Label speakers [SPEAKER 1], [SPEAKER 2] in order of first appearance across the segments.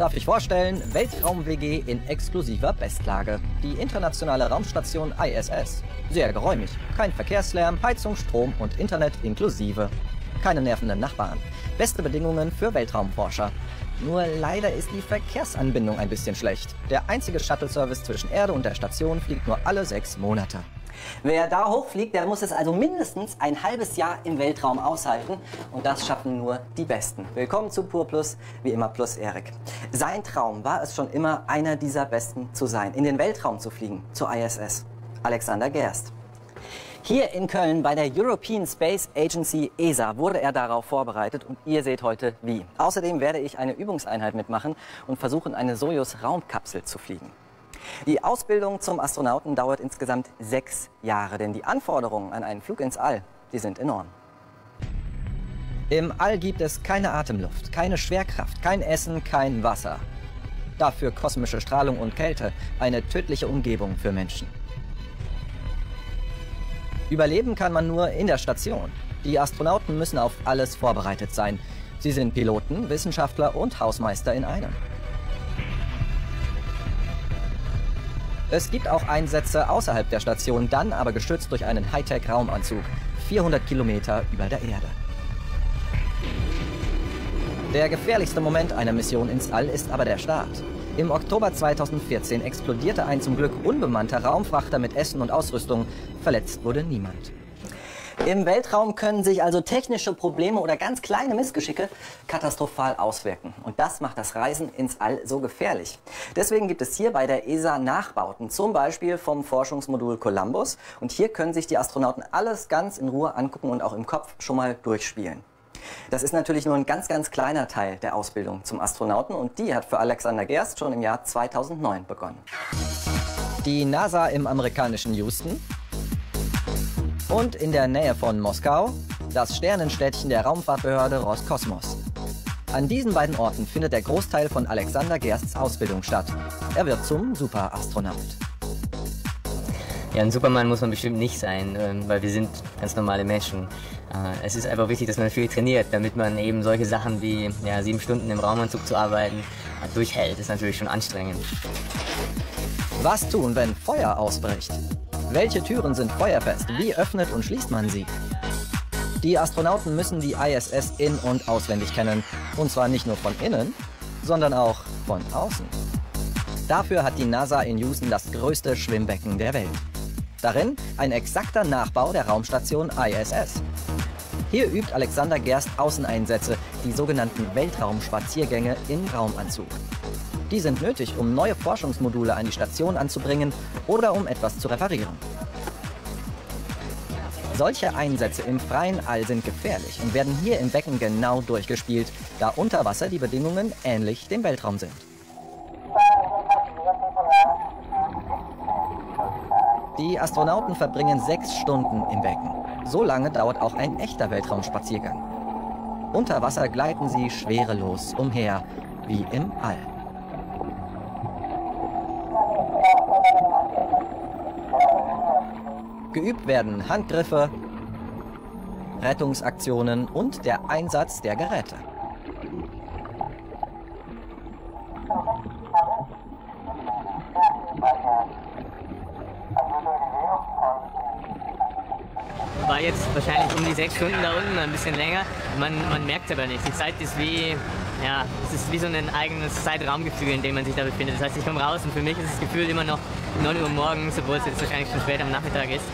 [SPEAKER 1] Darf ich vorstellen, Weltraum-WG in exklusiver Bestlage. Die internationale Raumstation ISS. Sehr geräumig. Kein Verkehrslärm, Heizung, Strom und Internet inklusive. Keine nervenden Nachbarn. Beste Bedingungen für Weltraumforscher. Nur leider ist die Verkehrsanbindung ein bisschen schlecht. Der einzige Shuttle-Service zwischen Erde und der Station fliegt nur alle sechs Monate.
[SPEAKER 2] Wer da hochfliegt, der muss es also mindestens ein halbes Jahr im Weltraum aushalten. Und das schaffen nur die Besten. Willkommen zu Pur Plus, wie immer Plus Erik. Sein Traum war es schon immer, einer dieser Besten zu sein, in den Weltraum zu fliegen, zur ISS. Alexander Gerst. Hier in Köln bei der European Space Agency ESA wurde er darauf vorbereitet und ihr seht heute wie. Außerdem werde ich eine Übungseinheit mitmachen und versuchen, eine Sojus-Raumkapsel zu fliegen. Die Ausbildung zum Astronauten dauert insgesamt sechs Jahre, denn die Anforderungen an einen Flug ins All, die sind enorm.
[SPEAKER 1] Im All gibt es keine Atemluft, keine Schwerkraft, kein Essen, kein Wasser. Dafür kosmische Strahlung und Kälte, eine tödliche Umgebung für Menschen. Überleben kann man nur in der Station. Die Astronauten müssen auf alles vorbereitet sein. Sie sind Piloten, Wissenschaftler und Hausmeister in einem. Es gibt auch Einsätze außerhalb der Station, dann aber gestützt durch einen Hightech-Raumanzug, 400 Kilometer über der Erde. Der gefährlichste Moment einer Mission ins All ist aber der Start. Im Oktober 2014 explodierte ein zum Glück unbemannter Raumfrachter mit Essen und Ausrüstung. Verletzt wurde niemand.
[SPEAKER 2] Im Weltraum können sich also technische Probleme oder ganz kleine Missgeschicke katastrophal auswirken. Und das macht das Reisen ins All so gefährlich. Deswegen gibt es hier bei der ESA Nachbauten, zum Beispiel vom Forschungsmodul Columbus. Und hier können sich die Astronauten alles ganz in Ruhe angucken und auch im Kopf schon mal durchspielen. Das ist natürlich nur ein ganz, ganz kleiner Teil der Ausbildung zum Astronauten und die hat für Alexander Gerst schon im Jahr 2009 begonnen.
[SPEAKER 1] Die NASA im amerikanischen Houston und in der Nähe von Moskau das Sternenstädtchen der Raumfahrtbehörde Roskosmos. An diesen beiden Orten findet der Großteil von Alexander Gersts Ausbildung statt. Er wird zum Superastronaut.
[SPEAKER 3] Ja, ein Superman muss man bestimmt nicht sein, ähm, weil wir sind ganz normale Menschen. Äh, es ist einfach wichtig, dass man viel trainiert, damit man eben solche Sachen wie ja, sieben Stunden im Raumanzug zu arbeiten äh, durchhält. Das ist natürlich schon anstrengend.
[SPEAKER 1] Was tun, wenn Feuer ausbricht? Welche Türen sind feuerfest? Wie öffnet und schließt man sie? Die Astronauten müssen die ISS in- und auswendig kennen. Und zwar nicht nur von innen, sondern auch von außen. Dafür hat die NASA in Houston das größte Schwimmbecken der Welt. Darin ein exakter Nachbau der Raumstation ISS. Hier übt Alexander Gerst Außeneinsätze, die sogenannten Weltraumspaziergänge im Raumanzug. Die sind nötig, um neue Forschungsmodule an die Station anzubringen oder um etwas zu reparieren. Solche Einsätze im freien All sind gefährlich und werden hier im Becken genau durchgespielt, da unter Wasser die Bedingungen ähnlich dem Weltraum sind. Die Astronauten verbringen sechs Stunden im Becken. So lange dauert auch ein echter Weltraumspaziergang. Unter Wasser gleiten sie schwerelos umher, wie im All. Geübt werden Handgriffe, Rettungsaktionen und der Einsatz der Geräte.
[SPEAKER 3] War jetzt wahrscheinlich um die sechs Stunden da unten, ein bisschen länger. Man, man merkt aber nicht. Die Zeit ist wie, ja, es ist wie so ein eigenes Zeitraumgefühl, in dem man sich da befindet. Das heißt, ich komme raus und für mich ist das Gefühl immer noch 9 Uhr morgens, obwohl es jetzt wahrscheinlich schon spät am Nachmittag ist.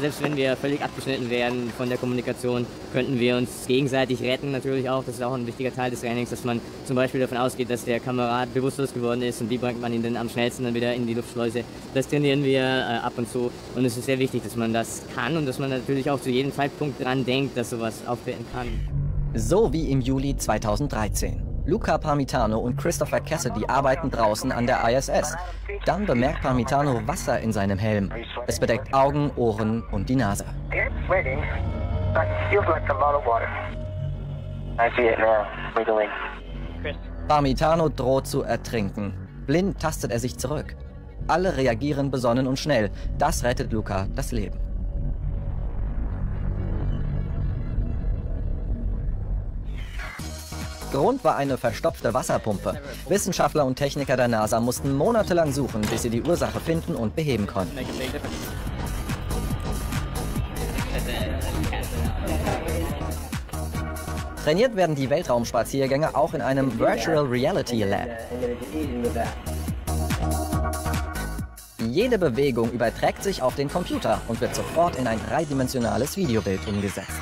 [SPEAKER 3] Selbst wenn wir völlig abgeschnitten wären von der Kommunikation, könnten wir uns gegenseitig retten natürlich auch. Das ist auch ein wichtiger Teil des Trainings, dass man zum Beispiel davon ausgeht, dass der Kamerad bewusstlos geworden ist und wie bringt man ihn denn am schnellsten dann wieder in die Luftschleuse. Das trainieren wir äh, ab und zu und es ist sehr wichtig, dass man das kann und dass man natürlich auch zu jedem Zeitpunkt dran denkt, dass sowas auftreten kann.
[SPEAKER 1] So wie im Juli 2013. Luca Parmitano und Christopher Cassidy arbeiten draußen an der ISS. Dann bemerkt Parmitano Wasser in seinem Helm. Es bedeckt Augen, Ohren und die Nase. Parmitano droht zu ertrinken. Blind tastet er sich zurück. Alle reagieren besonnen und schnell. Das rettet Luca das Leben. Grund war eine verstopfte Wasserpumpe. Wissenschaftler und Techniker der NASA mussten monatelang suchen, bis sie die Ursache finden und beheben konnten. Trainiert werden die Weltraumspaziergänge auch in einem Virtual Reality Lab. Jede Bewegung überträgt sich auf den Computer und wird sofort in ein dreidimensionales Videobild umgesetzt.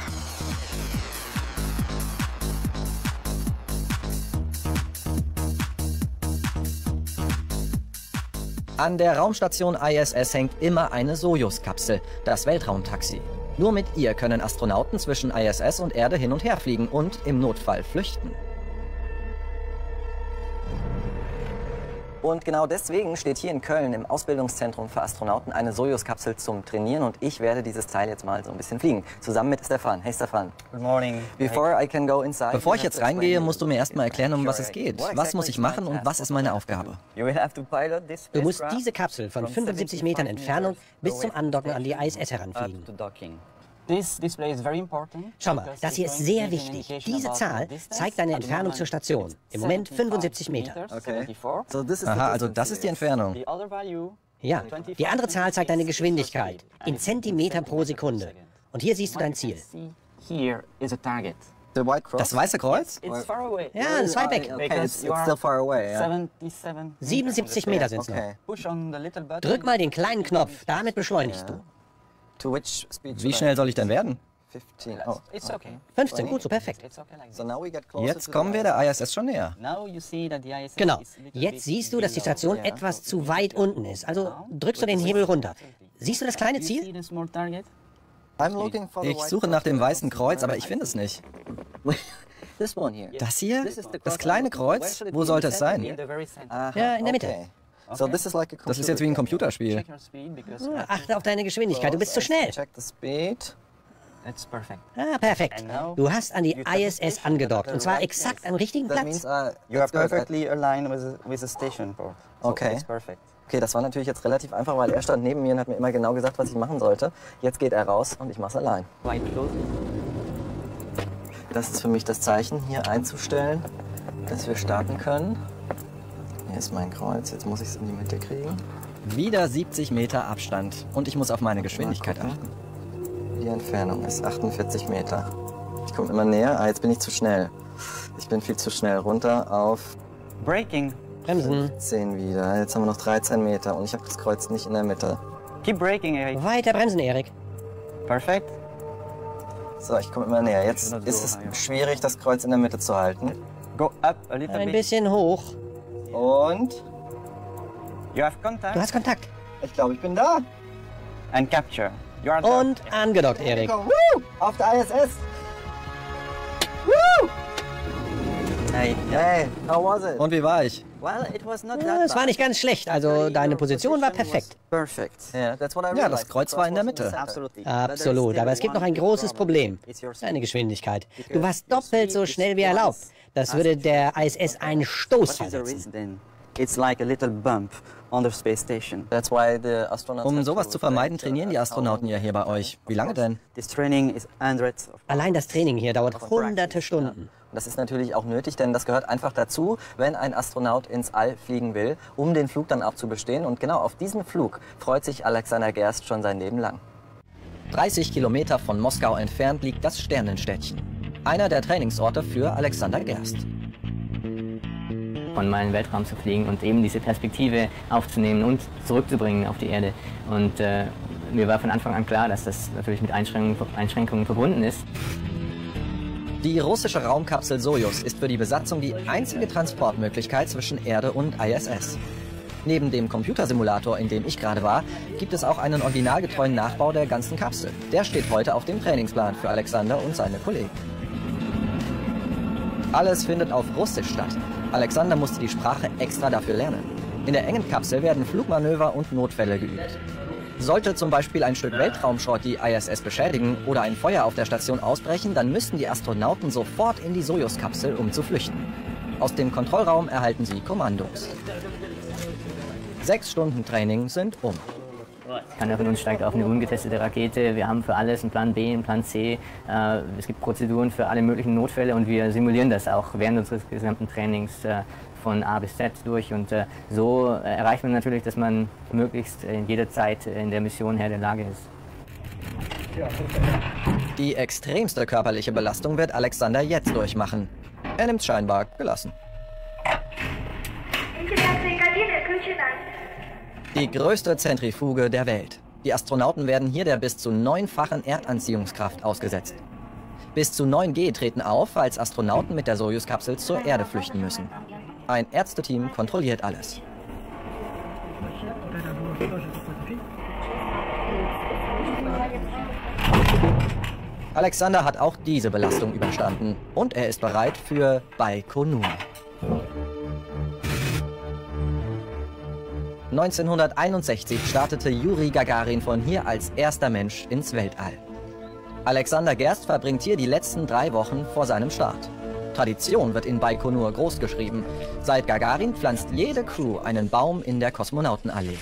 [SPEAKER 1] An der Raumstation ISS hängt immer eine Sojus-Kapsel, das Weltraumtaxi. Nur mit ihr können Astronauten zwischen ISS und Erde hin und her fliegen und im Notfall flüchten.
[SPEAKER 2] Und genau deswegen steht hier in Köln im Ausbildungszentrum für Astronauten eine Sojus-Kapsel zum Trainieren und ich werde dieses Teil jetzt mal so ein bisschen fliegen. Zusammen mit Stefan. Hey Stefan.
[SPEAKER 4] Good morning.
[SPEAKER 2] Before I can go inside,
[SPEAKER 1] Bevor ich jetzt reingehe, musst du mir erstmal erklären, um was es geht. Was muss ich machen und was ist meine Aufgabe?
[SPEAKER 2] You will have to pilot this
[SPEAKER 5] Du musst diese Kapsel von
[SPEAKER 2] from
[SPEAKER 5] 75 Metern
[SPEAKER 2] 75
[SPEAKER 5] Entfernung bis zum Andocken an die ISS heranfliegen.
[SPEAKER 2] Up to docking.
[SPEAKER 4] This display is very important.
[SPEAKER 5] Schau mal, das hier ist sehr wichtig. Diese Zahl
[SPEAKER 4] the distance.
[SPEAKER 5] zeigt deine Entfernung zur Station. Im Moment 75
[SPEAKER 4] 75
[SPEAKER 5] Meter.
[SPEAKER 4] meters,
[SPEAKER 2] Okay.
[SPEAKER 4] 74.
[SPEAKER 2] So this is the
[SPEAKER 1] Aha, also
[SPEAKER 2] distance
[SPEAKER 1] das ist die Entfernung.
[SPEAKER 4] The other value,
[SPEAKER 5] Ja, die andere Zahl zeigt deine Geschwindigkeit in Zentimeter pro Sekunde. Und hier siehst du dein Ziel.
[SPEAKER 4] see here is a target.
[SPEAKER 2] The white cross.
[SPEAKER 1] Das weiße Kreuz?
[SPEAKER 4] It's far away.
[SPEAKER 5] Ja, das ist weit weg.
[SPEAKER 2] Okay,
[SPEAKER 4] Because
[SPEAKER 2] it's,
[SPEAKER 4] you
[SPEAKER 2] it's
[SPEAKER 4] are
[SPEAKER 2] still far away. Yeah.
[SPEAKER 4] 77
[SPEAKER 5] 77 Meter sind es noch. Drück mal den kleinen Knopf, damit beschleunigst du.
[SPEAKER 2] To which speed?
[SPEAKER 1] Wie schnell soll ich denn werden?
[SPEAKER 2] 15. Oh.
[SPEAKER 4] It's okay.
[SPEAKER 5] 15, gut, so perfekt.
[SPEAKER 4] It's okay like
[SPEAKER 2] So
[SPEAKER 4] this.
[SPEAKER 2] now we get closer
[SPEAKER 1] Jetzt kommen wir der ISS schon näher.
[SPEAKER 4] Now you see that the ISS
[SPEAKER 5] Genau. Jetzt siehst du, dass die. Station etwas zu weit unten ist. Also drückst du den Hebel runter. Siehst du das kleine Ziel?
[SPEAKER 1] Ich suche nach dem weißen Kreuz, aber ich finde es nicht. Das hier? Das kleine Kreuz? Wo sollte es
[SPEAKER 4] In
[SPEAKER 1] sein?
[SPEAKER 2] Aha,
[SPEAKER 5] Ja, in der Mitte.
[SPEAKER 2] So this is like a
[SPEAKER 1] Das ist jetzt wie ein Computerspiel.
[SPEAKER 5] Ah, Achte auf deine Geschwindigkeit, du bist zu schnell.
[SPEAKER 2] Check the speed.
[SPEAKER 4] that's perfect.
[SPEAKER 5] Ah, perfekt. Du hast an die ISS angedockt. Und zwar exakt am richtigen Platz.
[SPEAKER 2] uh, Okay. Okay, das war natürlich jetzt relativ einfach, weil er stand neben mir und hat mir immer genau gesagt, was ich machen sollte. Jetzt geht er raus und ich mache es allein.
[SPEAKER 4] Quite close.
[SPEAKER 2] Das ist für mich das Zeichen, hier einzustellen, dass wir starten können. Hier ist mein Kreuz, jetzt muss ich es in die Mitte kriegen.
[SPEAKER 1] Wieder 70 Meter Abstand. Und ich muss auf meine Geschwindigkeit achten.
[SPEAKER 2] Die Entfernung ist 48 Meter. Ich komme immer näher. Ah, jetzt bin ich zu schnell. Ich bin viel zu schnell. Runter auf
[SPEAKER 4] Braking.
[SPEAKER 5] Bremsen.
[SPEAKER 2] 10 wieder. Jetzt haben wir noch 13 Meter und ich habe das Kreuz nicht in der Mitte.
[SPEAKER 4] Keep braking, Eric.
[SPEAKER 5] Weiter bremsen, Erik.
[SPEAKER 4] Perfect.
[SPEAKER 2] So, ich komme immer näher. Jetzt ist es schwierig, das Kreuz in der Mitte zu halten.
[SPEAKER 4] Go up a little
[SPEAKER 5] Ein
[SPEAKER 4] bit.
[SPEAKER 5] bisschen hoch.
[SPEAKER 2] Und
[SPEAKER 4] You have contact
[SPEAKER 5] Du hast Kontakt.
[SPEAKER 2] ich glaube, ich bin da.
[SPEAKER 4] and capture. You are
[SPEAKER 5] Und angedockt, Erik.
[SPEAKER 2] Woo! Auf der ISS. Woo!
[SPEAKER 4] Hey,
[SPEAKER 2] Hey, how was it?
[SPEAKER 1] Und wie war ich?
[SPEAKER 2] Well, it was not
[SPEAKER 5] Ja, es war nicht ganz schlecht. Also deine Position war perfekt.
[SPEAKER 2] Perfect. Yeah, that's what I
[SPEAKER 1] Ja, das Kreuz war in der Mitte.
[SPEAKER 2] Absolutely.
[SPEAKER 5] Absolut. Aber es gibt noch ein großes Problem. Deine Geschwindigkeit. Du warst doppelt so schnell wie erlaubt. Das würde der ISS einen Stoß versetzen.
[SPEAKER 4] reason then? It's like a little bump on the space station.
[SPEAKER 2] That's why the astronauts
[SPEAKER 1] Um sowas zu vermeiden,
[SPEAKER 2] select,
[SPEAKER 1] trainieren die
[SPEAKER 2] uh,
[SPEAKER 1] Astronauten ja hier bei euch. Wie lange denn?
[SPEAKER 5] Allein das Training hier dauert hunderte Stunden.
[SPEAKER 2] Das ist natürlich auch nötig, denn das gehört einfach dazu, wenn ein Astronaut ins All fliegen will, um den Flug dann auch zu bestehen. Und genau auf diesen Flug freut sich Alexander Gerst schon sein Leben lang.
[SPEAKER 1] 30 Kilometer von Moskau entfernt liegt das Sternenstädtchen. Einer der Trainingsorte für Alexander Gerst.
[SPEAKER 3] von mal in den Weltraum zu fliegen und eben diese Perspektive aufzunehmen und zurückzubringen auf die Erde. Und äh, mir war von Anfang an klar, dass das natürlich mit Einschränkungen, Einschränkungen verbunden ist.
[SPEAKER 1] Die russische Raumkapsel Sojus ist für die Besatzung die einzige Transportmöglichkeit zwischen Erde und ISS. Neben dem Computersimulator, in dem ich gerade war, gibt es auch einen originalgetreuen Nachbau der ganzen Kapsel. Der steht heute auf dem Trainingsplan für Alexander und seine Kollegen. Alles findet auf Russisch statt. Alexander musste die Sprache extra dafür lernen. In der engen Kapsel werden Flugmanöver und Notfälle geübt. Sollte zum Beispiel ein Stück Weltraumschrott die ISS beschädigen oder ein Feuer auf der Station ausbrechen, dann müssten die Astronauten sofort in die Sojus-Kapsel, um zu flüchten. Aus dem Kontrollraum erhalten sie Kommandos. Sechs Stunden Training sind um.
[SPEAKER 3] Keiner von uns steigt auf eine ungetestete Rakete. Wir haben für alles einen Plan B, einen Plan C. Äh, es gibt Prozeduren für alle möglichen Notfälle und wir simulieren das auch während unseres gesamten Trainings äh, von A bis Z durch. Und äh, so erreicht man natürlich, dass man möglichst in jeder Zeit in der Mission Herr der Lage ist.
[SPEAKER 1] Die extremste körperliche Belastung wird Alexander jetzt durchmachen. Er nimmt scheinbar gelassen. Die größte Zentrifuge der Welt. Die Astronauten werden hier der bis zu neunfachen Erdanziehungskraft ausgesetzt. Bis zu 9G treten auf, als Astronauten mit der Soyuz-Kapsel zur Erde flüchten müssen. Ein Ärzteteam kontrolliert alles. Alexander hat auch diese Belastung überstanden und er ist bereit für Baikonur. 1961 startete Juri Gagarin von hier als erster Mensch ins Weltall. Alexander Gerst verbringt hier die letzten drei Wochen vor seinem Start. Tradition wird in Baikonur großgeschrieben. Seit Gagarin pflanzt jede Crew einen Baum in der Kosmonautenallee.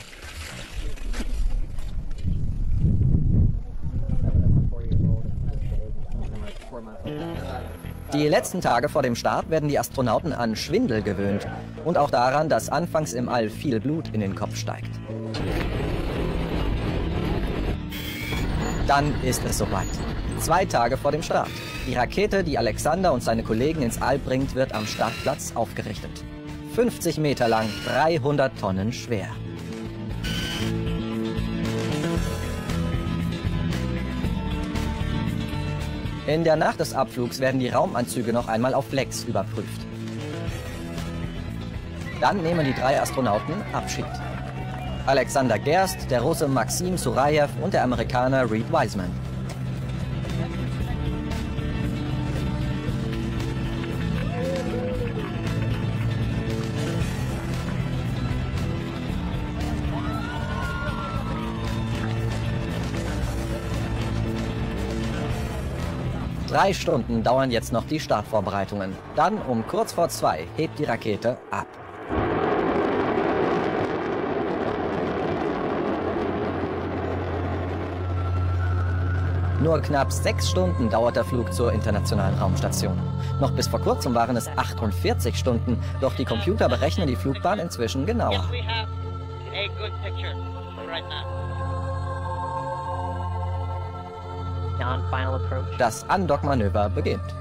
[SPEAKER 1] Die letzten Tage vor dem Start werden die Astronauten an Schwindel gewöhnt und auch daran, dass anfangs im All viel Blut in den Kopf steigt. Dann ist es soweit. Zwei Tage vor dem Start. Die Rakete, die Alexander und seine Kollegen ins All bringt, wird am Startplatz aufgerichtet. 50 Meter lang, 300 Tonnen schwer. In der Nacht des Abflugs werden die Raumanzüge noch einmal auf Flex überprüft. Dann nehmen die drei Astronauten Abschied. Alexander Gerst, der Russe Maxim Surajew und der Amerikaner Reed Wiseman. Drei Stunden dauern jetzt noch die Startvorbereitungen. Dann um kurz vor zwei hebt die Rakete ab. Nur knapp sechs Stunden dauert der Flug zur internationalen Raumstation. Noch bis vor kurzem waren es 48 Stunden, doch die Computer berechnen die Flugbahn inzwischen genauer. Das Andock-Manöver beginnt.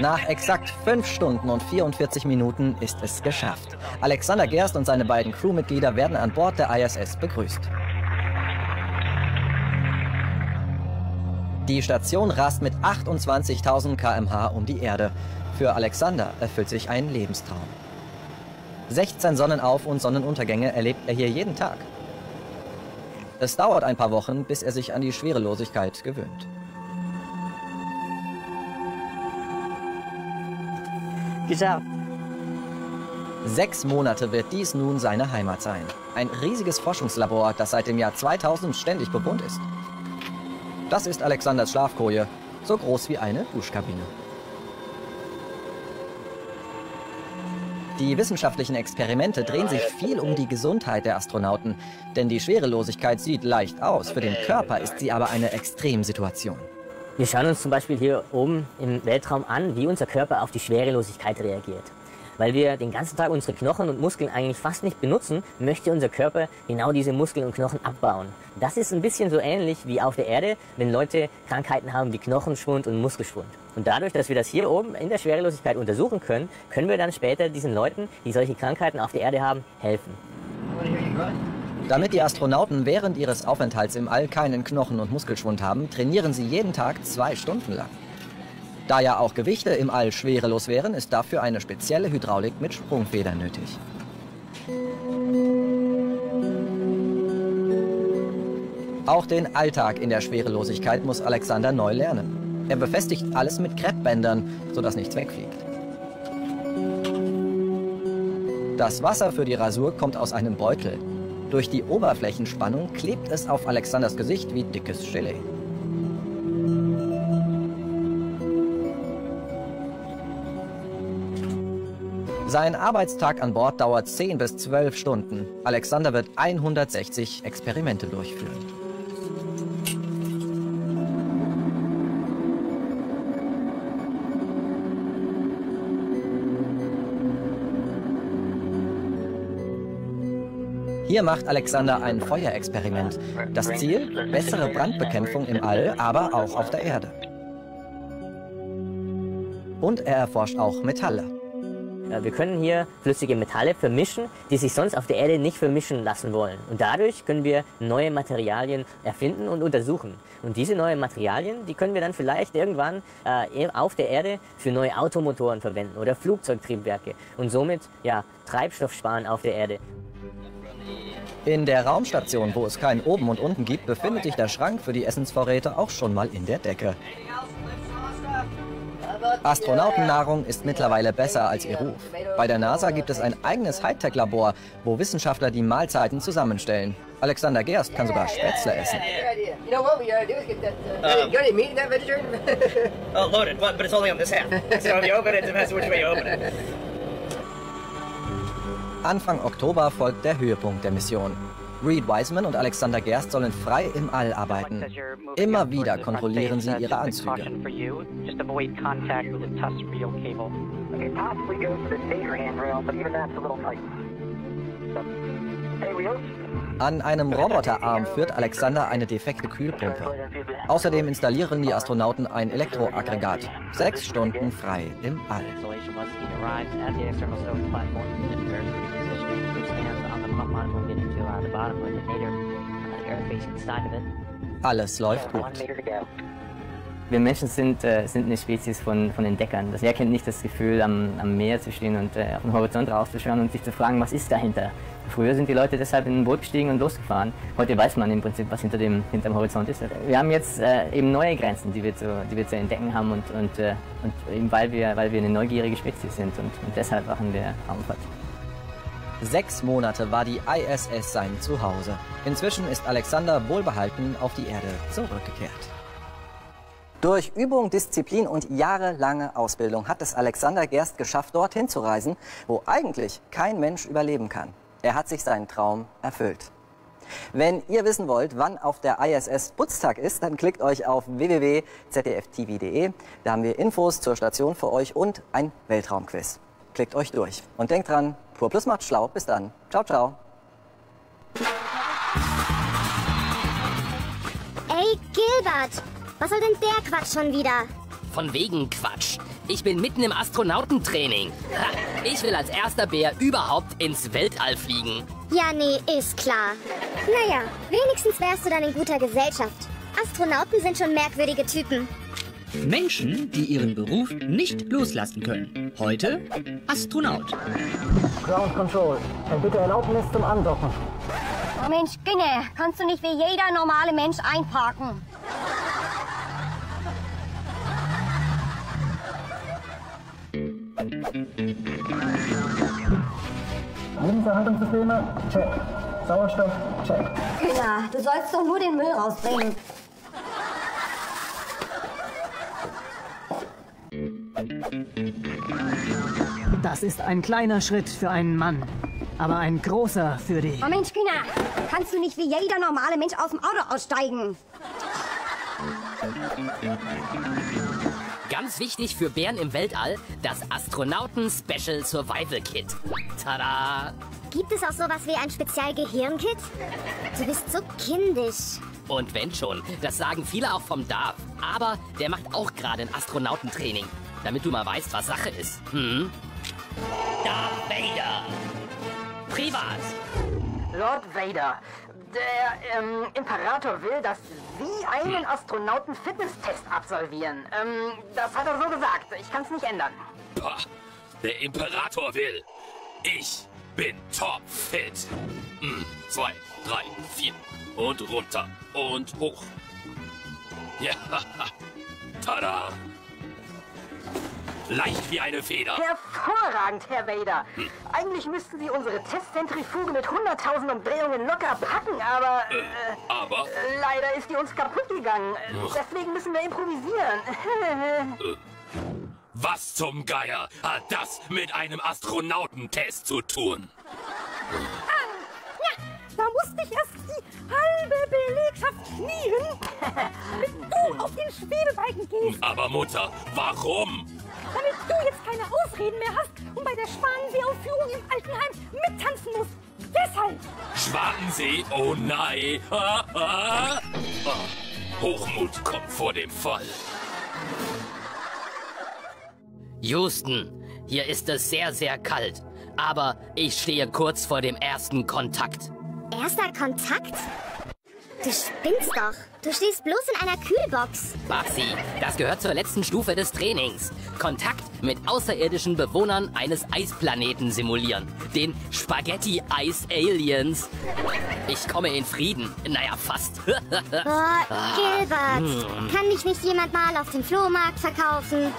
[SPEAKER 1] Nach exakt 5 Stunden und 44 Minuten ist es geschafft. Alexander Gerst und seine beiden Crewmitglieder werden an Bord der ISS begrüßt. Die Station rast mit 28.000 km/h um die Erde. Für Alexander erfüllt sich ein Lebenstraum. 16 Sonnenauf- und Sonnenuntergänge erlebt er hier jeden Tag. Es dauert ein paar Wochen, bis er sich an die Schwerelosigkeit gewöhnt.
[SPEAKER 5] Geschafft.
[SPEAKER 1] Sechs Monate wird dies nun seine Heimat sein. Ein riesiges Forschungslabor, das seit dem Jahr 2000 ständig bewohnt ist. Das ist Alexanders Schlafkoje, so groß wie eine Duschkabine. Die wissenschaftlichen Experimente drehen sich viel um die Gesundheit der Astronauten, denn die Schwerelosigkeit sieht leicht aus, für den Körper ist sie aber eine Extremsituation.
[SPEAKER 3] Wir schauen uns zum Beispiel hier oben im Weltraum an, wie unser Körper auf die Schwerelosigkeit reagiert. Weil wir den ganzen Tag unsere Knochen und Muskeln eigentlich fast nicht benutzen, möchte unser Körper genau diese Muskeln und Knochen abbauen. Das ist ein bisschen so ähnlich wie auf der Erde, wenn Leute Krankheiten haben wie Knochenschwund und Muskelschwund. Und dadurch, dass wir das hier oben in der Schwerelosigkeit untersuchen können, können wir dann später diesen Leuten, die solche Krankheiten auf der Erde haben, helfen.
[SPEAKER 1] Damit die Astronauten während ihres Aufenthalts im All keinen Knochen- und Muskelschwund haben, trainieren sie jeden Tag zwei Stunden lang. Da ja auch Gewichte im All schwerelos wären, ist dafür eine spezielle Hydraulik mit Sprungfedern nötig. Auch den Alltag in der Schwerelosigkeit muss Alexander neu lernen. Er befestigt alles mit Kreppbändern, sodass nichts wegfliegt. Das Wasser für die Rasur kommt aus einem Beutel. Durch die Oberflächenspannung klebt es auf Alexanders Gesicht wie dickes Gelee. Sein Arbeitstag an Bord dauert 10 bis 12 Stunden. Alexander wird 160 Experimente durchführen. Hier macht Alexander ein Feuerexperiment. Das Ziel? Bessere Brandbekämpfung im All, aber auch auf der Erde. Und er erforscht auch Metalle.
[SPEAKER 3] Wir können hier flüssige Metalle vermischen, die sich sonst auf der Erde nicht vermischen lassen wollen. Und dadurch können wir neue Materialien erfinden und untersuchen. Und diese neuen Materialien, die können wir dann vielleicht irgendwann äh, auf der Erde für neue Automotoren verwenden oder Flugzeugtriebwerke und somit ja, Treibstoff sparen auf der Erde.
[SPEAKER 1] In der Raumstation, wo es kein Oben und Unten gibt, befindet sich der Schrank für die Essensvorräte auch schon mal in der Decke. Astronautennahrung ist mittlerweile besser als ihr Ruf. Bei der NASA gibt es ein eigenes Hightech-Labor, wo Wissenschaftler die Mahlzeiten zusammenstellen. Alexander Gerst kann sogar Spätzle essen. Anfang Oktober folgt der Höhepunkt der Mission. Reed Wiseman und Alexander Gerst sollen frei im All arbeiten. Immer wieder kontrollieren sie ihre Anzüge. An einem Roboterarm führt Alexander eine defekte Kühlpumpe. Außerdem installieren die Astronauten ein Elektroaggregat. Sechs Stunden frei im All. Alles läuft gut.
[SPEAKER 3] Wir Menschen sind, äh, sind eine Spezies von, von Entdeckern. Das Wer kennt nicht das Gefühl, am, am Meer zu stehen und äh, auf den Horizont rauszuschauen und sich zu fragen, was ist dahinter? Früher sind die Leute deshalb in ein Boot gestiegen und losgefahren. Heute weiß man im Prinzip, was hinter dem, hinter dem Horizont ist. Wir haben jetzt äh, eben neue Grenzen, die wir zu, die wir zu entdecken haben und, und, äh, und eben weil wir, weil wir eine neugierige Spezies sind und, und deshalb machen wir Raumfahrt.
[SPEAKER 1] Sechs Monate war die ISS sein Zuhause. Inzwischen ist Alexander wohlbehalten auf die Erde zurückgekehrt. Durch Übung, Disziplin und jahrelange Ausbildung hat es Alexander Gerst geschafft, dorthin zu reisen, wo eigentlich kein Mensch überleben kann. Er hat sich seinen Traum erfüllt. Wenn ihr wissen wollt, wann auf der ISS Putztag ist, dann klickt euch auf www.zdftv.de. Da haben wir Infos zur Station für euch und ein Weltraumquiz. Klickt euch durch. Und denkt dran, Pur Plus macht schlau. Bis dann. Ciao, ciao.
[SPEAKER 6] Ey, Gilbert! Was soll denn der Quatsch schon wieder?
[SPEAKER 7] Von wegen Quatsch. Ich bin mitten im Astronautentraining. Ha, ich will als erster Bär überhaupt ins Weltall fliegen.
[SPEAKER 6] Ja, nee, ist klar. Naja, wenigstens wärst du dann in guter Gesellschaft. Astronauten sind schon merkwürdige Typen.
[SPEAKER 8] Menschen, die ihren Beruf nicht loslassen können. Heute Astronaut.
[SPEAKER 9] Ground Control, bitte Erlaubnis zum Andocken.
[SPEAKER 10] Oh Mensch, Ginge, kannst du nicht wie jeder normale Mensch einparken?
[SPEAKER 9] Lebenserhaltungssysteme, check. Sauerstoff, check.
[SPEAKER 10] Ja, du sollst doch nur den Müll rausbringen.
[SPEAKER 9] Das ist ein kleiner Schritt für einen Mann, aber ein großer für die...
[SPEAKER 10] Oh Mensch, kannst du nicht wie jeder normale Mensch aus dem Auto aussteigen?
[SPEAKER 7] Ganz wichtig für Bären im Weltall, das Astronauten Special Survival Kit. Tada!
[SPEAKER 6] Gibt es auch sowas wie ein Spezialgehirnkit? Du bist so kindisch.
[SPEAKER 7] Und wenn schon, das sagen viele auch vom Darf. Aber der macht auch gerade ein Astronautentraining. Damit du mal weißt, was Sache ist. Hm? Darth Vader! Privat!
[SPEAKER 11] Lord Vader, der ähm, Imperator will, dass Sie einen Astronauten-Fitnesstest absolvieren. Ähm, das hat er so gesagt. Ich kann es nicht ändern.
[SPEAKER 12] Pah, der Imperator will. Ich bin topfit. Hm, zwei, drei, vier. Und runter und hoch. Ja, tada! Leicht wie eine Feder.
[SPEAKER 11] Hervorragend, Herr Vader. Hm. Eigentlich müssten Sie unsere Testzentrifuge mit 100.000 Umdrehungen locker packen, aber...
[SPEAKER 12] Äh, aber?
[SPEAKER 11] Äh, leider ist die uns kaputt gegangen. Ach. Deswegen müssen wir improvisieren.
[SPEAKER 12] äh, Was zum Geier hat das mit einem Astronautentest zu tun?
[SPEAKER 13] Da musste ich erst die halbe Belegschaft knien, damit du auf den Schwebebalken gehst.
[SPEAKER 12] Aber Mutter, warum?
[SPEAKER 13] Damit du jetzt keine Ausreden mehr hast und bei der Schwanensee-Aufführung im Altenheim mittanzen musst. Deshalb.
[SPEAKER 12] Schwanensee? Oh nein. Oh, Hochmut kommt vor dem Fall.
[SPEAKER 7] Houston, hier ist es sehr, sehr kalt. Aber ich stehe kurz vor dem ersten Kontakt.
[SPEAKER 6] Erster Kontakt? Du spinnst doch. Du stehst bloß in einer Kühlbox.
[SPEAKER 7] Babsi, das gehört zur letzten Stufe des Trainings. Kontakt mit außerirdischen Bewohnern eines Eisplaneten simulieren. Den Spaghetti-Eis-Aliens. Ich komme in Frieden. Naja, fast.
[SPEAKER 6] Boah, Gilbert.
[SPEAKER 7] Mm.
[SPEAKER 6] Kann mich nicht jemand mal auf dem Flohmarkt verkaufen?